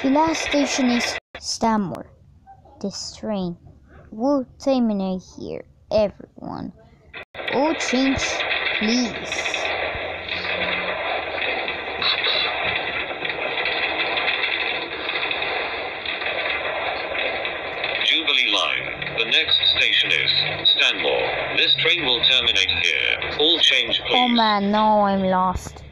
The last station is Stanmore. This train will terminate here, everyone. All change, please. Jubilee Line. The next station is Stanmore. This train will terminate here. All change, please. Oh man, no, I'm lost.